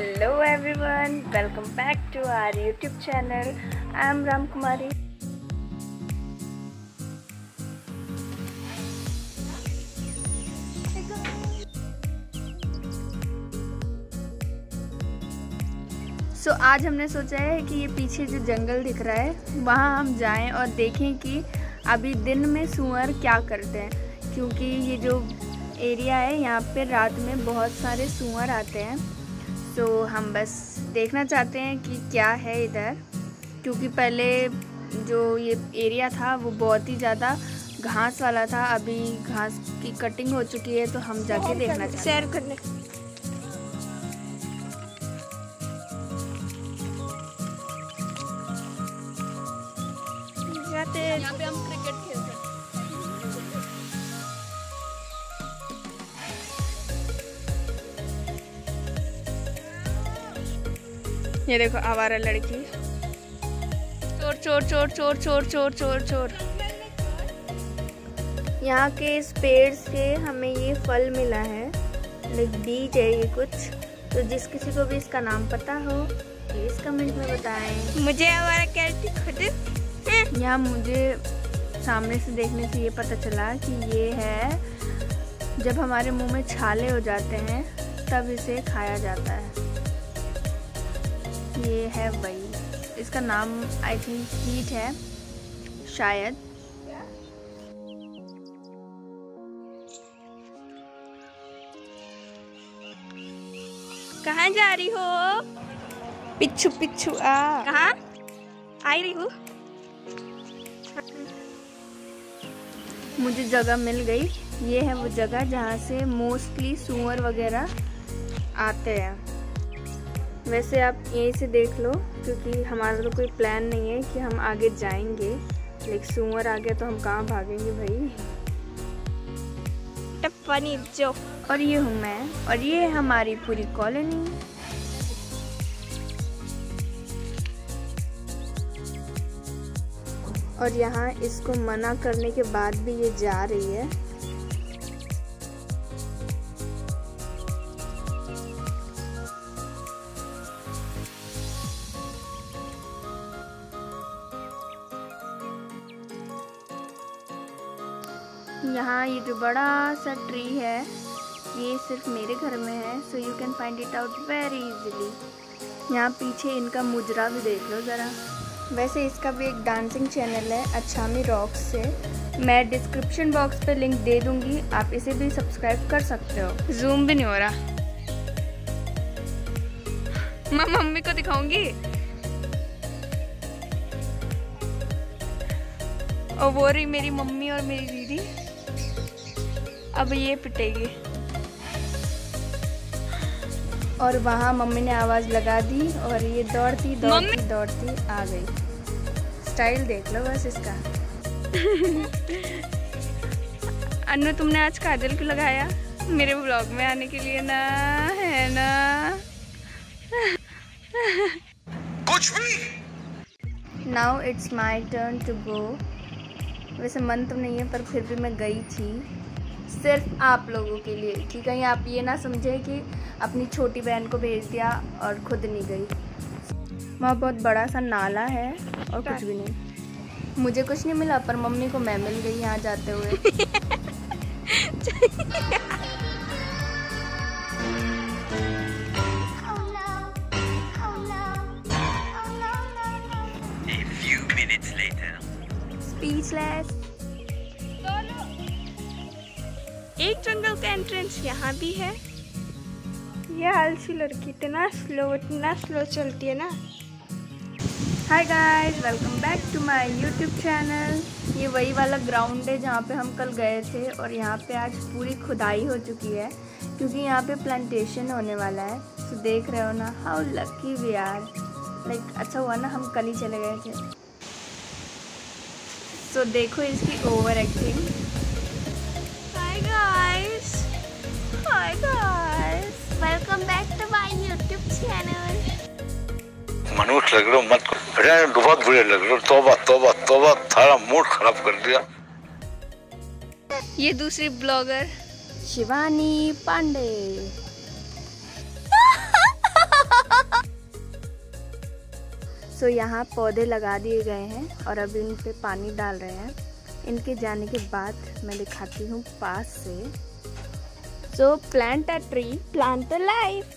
Hello everyone, welcome back to our YouTube channel. I am Ram Kumari. So so, आज हमने सोचा है कि ये पीछे जो जंगल दिख रहा है वहाँ हम जाएँ और देखें कि अभी दिन में सुअर क्या करते हैं क्योंकि ये जो एरिया है यहाँ पे रात में बहुत सारे सुअर आते हैं सो so, हम बस देखना चाहते हैं कि क्या है इधर क्योंकि पहले जो ये एरिया था वो बहुत ही ज़्यादा घास वाला था। अभी घास की कटिंग हो चुकी है तो हम जाके देखना चाहते हैं। सैर करने जाते हैं। यहाँ पे हम ये देखो आवारा लड़की। चोर चोर चोर चोर चोर चोर चोर चोर। यहाँ के इस पेड़ से हमें ये फल मिला है। बीज है ये कुछ। तो जिस किसी को भी इसका नाम पता हो प्लीज़ कमेंट में बताएँ। मुझे हमारा कैरेट खुद यहाँ मुझे सामने से देखने से ये पता चला कि ये है। जब हमारे मुँह में छाले हो जाते हैं तब इसे खाया जाता है। ये है वही। इसका नाम आई थिंक हीट है शायद। कहाँ जा रही हो? पिच्छू पिच्छू आ। कहाँ? आई रही हूँ। मुझे जगह मिल गई। ये है वो जगह जहाँ से मोस्टली सुअर वगैरह आते हैं। वैसे आप यहीं से देख लो क्योंकि हमारा तो कोई प्लान नहीं है कि हम आगे जाएँगे। लेकिन सुअर आ गया तो हम कहाँ भागेंगे भाई? टप्पानी जो और ये हूँ मैं और ये है हमारी पूरी कॉलोनी और यहाँ इसको मना करने के बाद भी ये जा रही है। यहाँ ये जो बड़ा सा ट्री है, ये सिर्फ़ मेरे घर में है so you can find it out very easily यहाँ पीछे इनका मुजरा भी देख लो ज़रा। वैसे इसका भी एक डांसिंग चैनल है अच्छामी रॉक्स से। मैं डिस्क्रिप्शन बॉक्स पे लिंक दे दूँगी, आप इसे भी सब्सक्राइब कर सकते हो। जूम भी नहीं हो रहा। मैं मम्मी को दिखाऊँगी। और वो रही मेरी मम्मी और मेरी दीदी। अब ये पिटेगी। और वहाँ मम्मी ने आवाज़ लगा दी और ये दौड़ती दौड़ती दौड़ती आ गई। स्टाइल देख लो बस इसका। अनु तुमने आज काजल क्यों लगाया? मेरे ब्लॉग में आने के लिए ना है ना? कुछ भी। Now it's my turn to go वैसे मन तो नहीं है पर फिर भी मैं गई थी। सिर्फ़ आप लोगों के लिए कि कहीं आप ये ना समझे कि अपनी छोटी बहन को भेज दिया और खुद नहीं गई। वहाँ बहुत बड़ा सा नाला है और कुछ भी नहीं। मुझे कुछ नहीं मिला पर मम्मी को मैं मिल गई यहाँ जाते हुए। A एक जंगल का एंट्रेंस यहाँ भी है। ये आलसी लड़की इतना स्लो इतना स्लो चलती है ना। Hi guys welcome back to my YouTube channel ये वही वाला ग्राउंड है जहाँ पे हम कल गए थे और यहाँ पे आज पूरी खुदाई हो चुकी है क्योंकि यहाँ पे प्लांटेशन होने वाला है। तो देख रहे हो ना how lucky we are like अच्छा हुआ ना हम कल ही चले गए थे। सो so, देखो इसकी ओवर एक्टिंग मनुष्य लग रहे हो मत अरे बहुत बुरे लग रहे हो। तोबा तोबा तोबा थारा मूड खराब कर दिया। ये दूसरी ब्लॉगर। शिवानी पांडे। सो यहाँ पौधे लगा दिए गए हैं और अब इन पे पानी डाल रहे हैं। इनके जाने के बाद मैं दिखाती हूँ पास से। So plant a tree plant a life